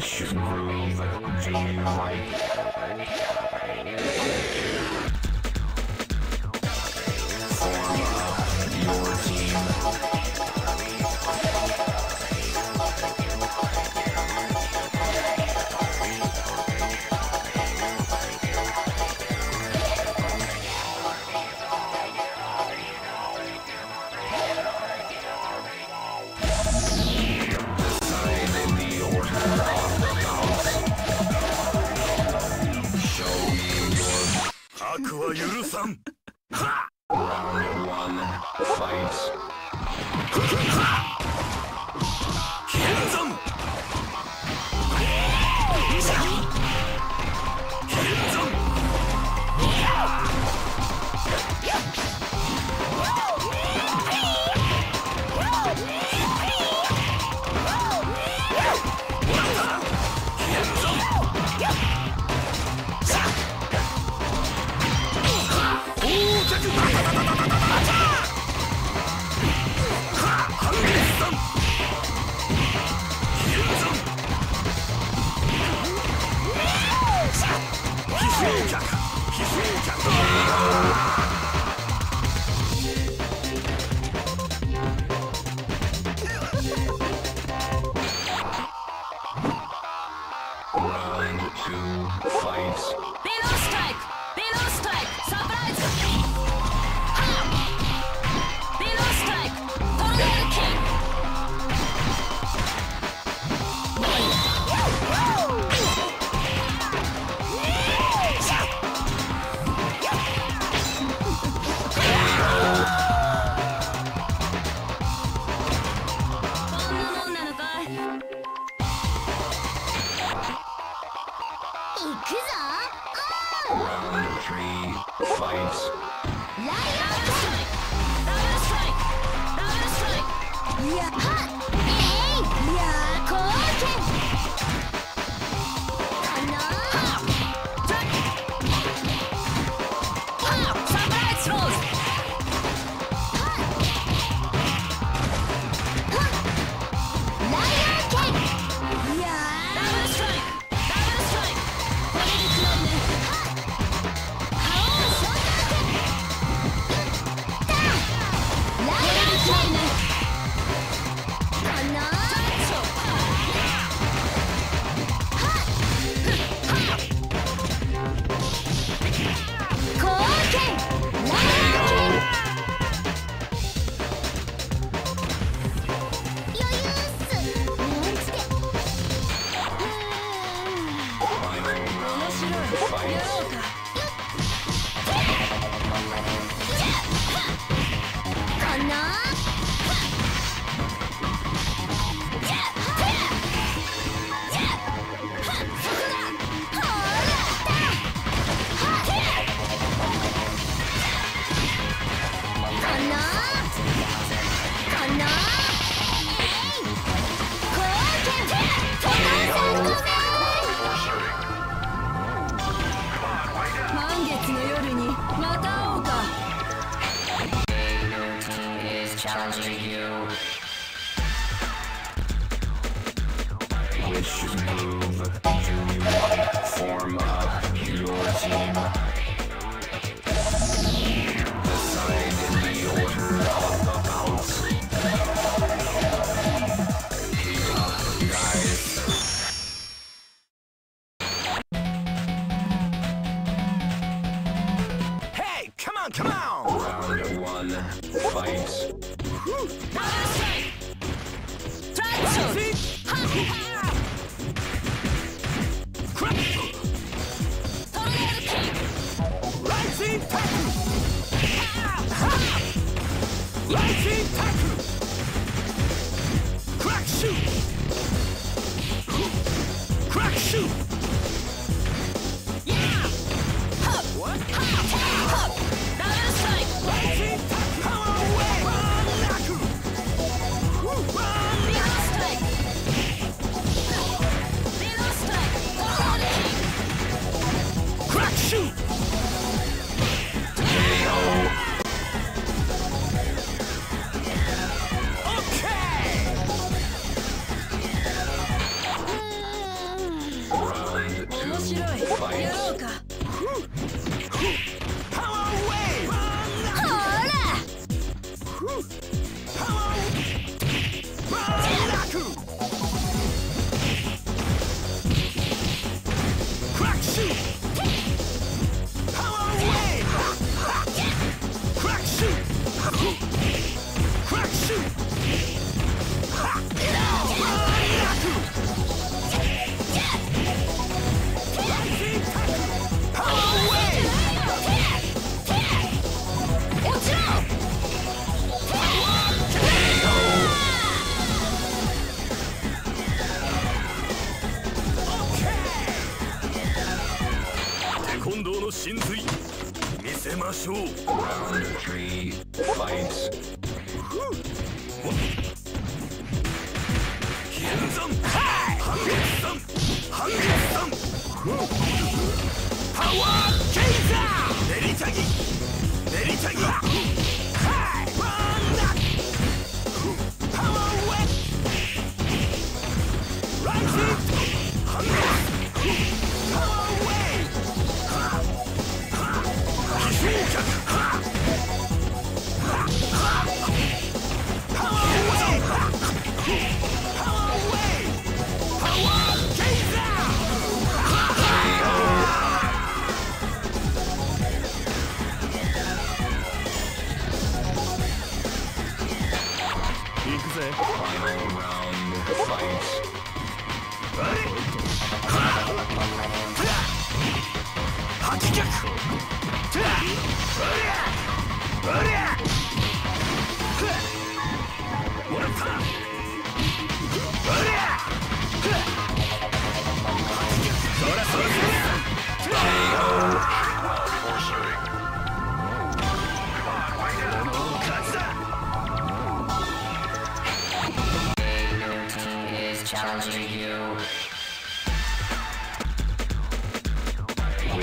Which groove you like? は許さん。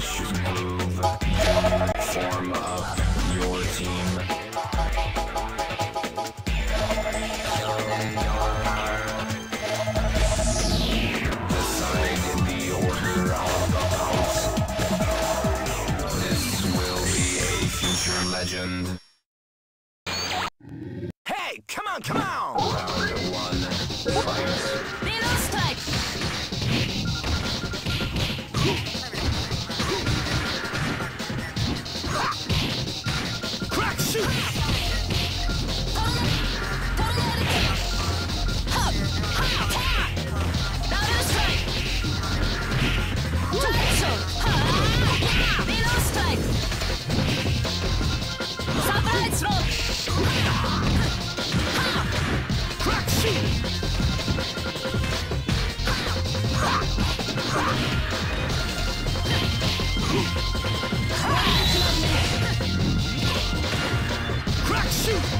Which move form up your team? Shoot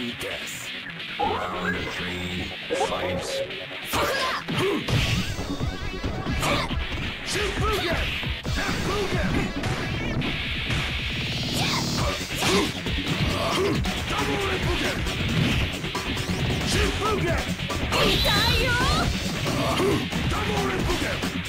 need this. Round three, fight. Shoot Booger! Booger! Double it, Booger! Shoot Booger! Die, you! Double it, Booger!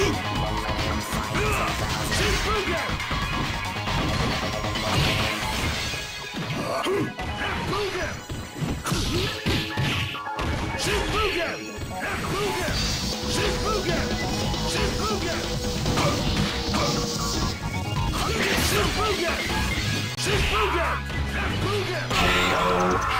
Hey! KO.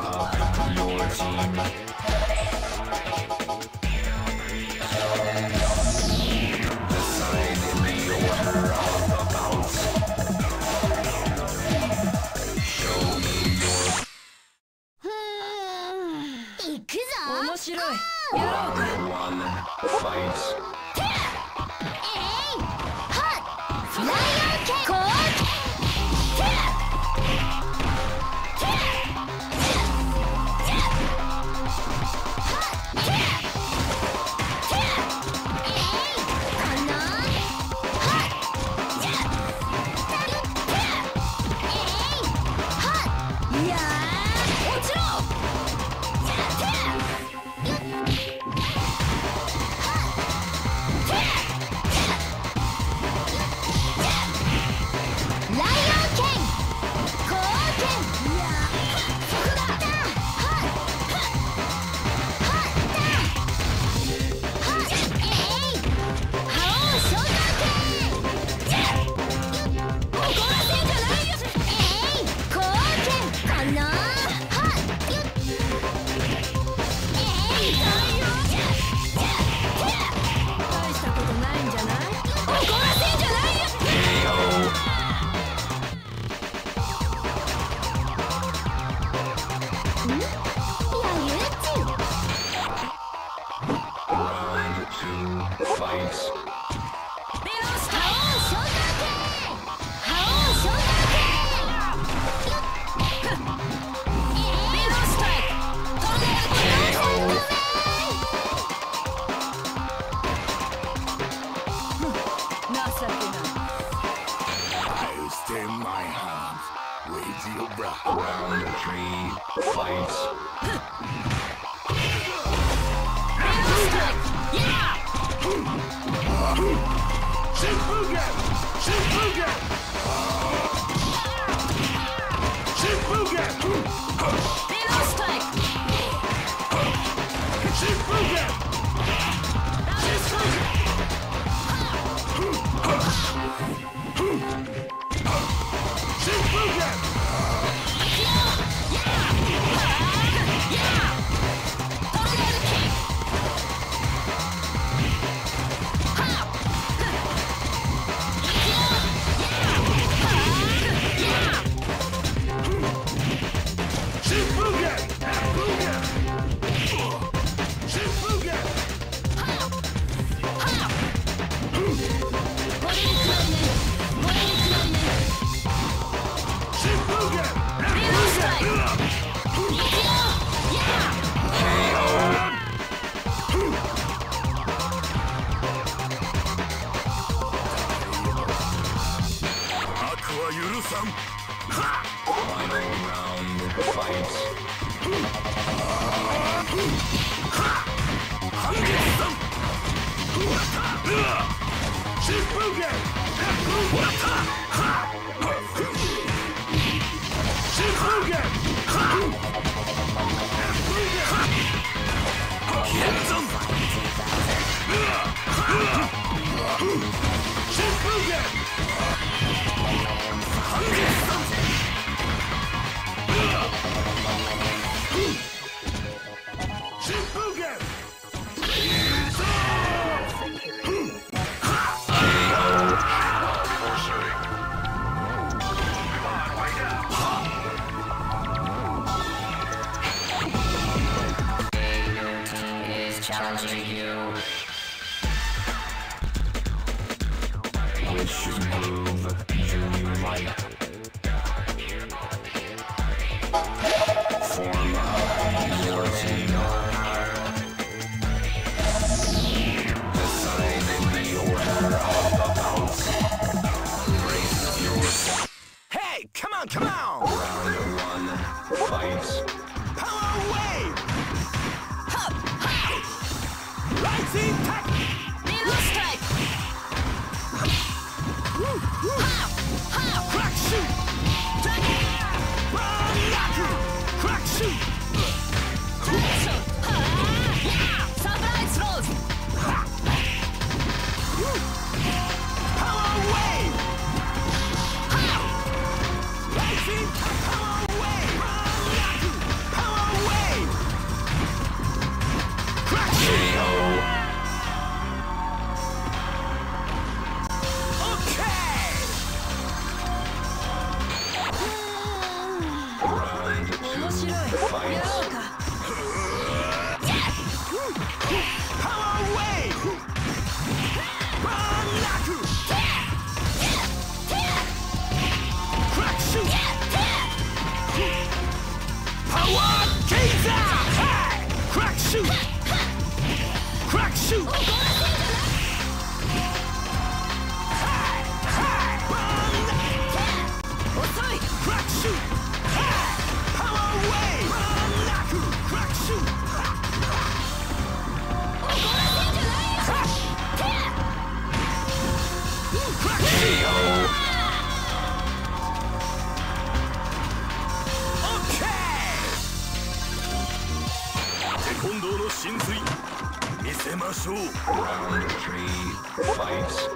白いやろうか Cobra. Round three, fight. Yeah! Shoot Booger! Shoot Booger! Shoot through them! ましょう Round 3 fights.